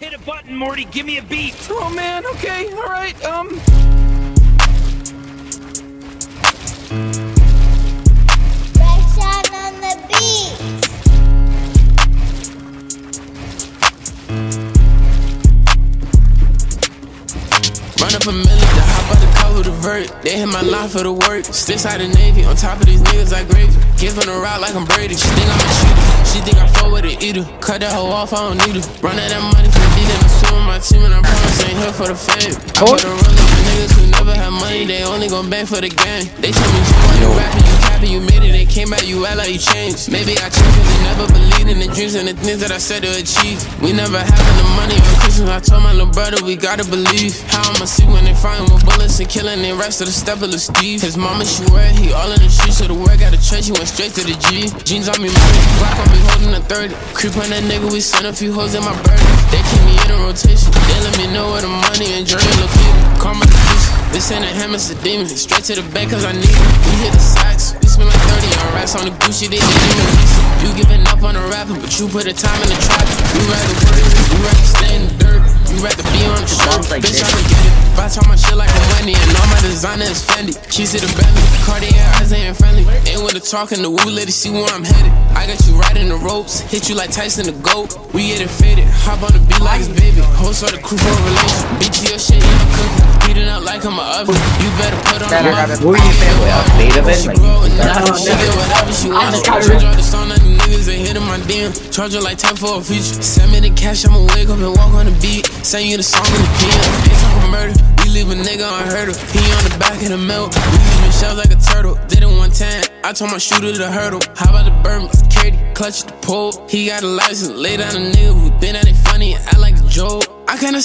Hit a button, Morty. Give me a beat. Oh man, okay, alright, um. Fresh on the beat. Run up a million to hop out the car with a vert. They hit my line for the work. Sticks out the Navy, on top of these niggas like gravy. Giving a route like I'm Brady. She think I'm a cheater. She think I fuck with an eater. Cut that hoe off, I don't need her. Run out that money for D, then assume my team, and I promise ain't here for the fame. I put a run on my niggas who never had money, they only gon' bang for the gang. They tell me, you rapping, you capping, you made it, they came back, you act like you changed. Maybe I changed, cause they never believed in the dreams and the things that I said to achieve. We never having the money on Christmas, I told my little brother, we gotta believe. How I'ma see when they find with bullets and killing the rest of the step of the Steve. His mama, she wear he all in the streets, so the word got a church, he went straight to the G. Jeans on me, money, rock on me, holding a 30. Creep on that nigga, we sent a few hoes in my burden. They keep me in a rotation, they let me know where the money and journey located. Call my police, this ain't a hammer, it's a demon. Straight to the bank, cause I need it. We hit the sacks, we spend like 30 on racks on the Gucci, they didn't even. You giving up on the rapping, but you put the time in the trap. You rather work, you rather stay in the dirt. You rather be on the show, like bitch, this. I get it. I talk my shit like I'm Wendy, and all my designer is Fendi. Keys to the Bentley, Cartier eyes ain't friendly. Ain't with the talking, the woo lady see where I'm headed. I got you right in the ropes, hit you like Tyson the GOAT. We get it faded, hop on the beat like it's baby. Host all the crew for a relation. BT your shit, yeah, I'm cooking. Beating up like I'm a oven. You better put on the Cara, muffin. who you fan with? Uh, Beethoven? She Like, grow and that? nothing, she get whatever she want. Charge all the song, that the niggas hit in my DM. Charge her like 10 for a feature. Send me the cash, I'ma wake up and walk on the beat. Send you the song in the PM. Ain't talking murder. We leave a nigga unheard of. He on the back of the milk. We leaving shells like a turtle. Did it one time. I told my shooter to hurdle. How about the Burmese? Carry clutch at the pole. He got a license. Lay down a nigga who think that they funny I like a joke. I kinda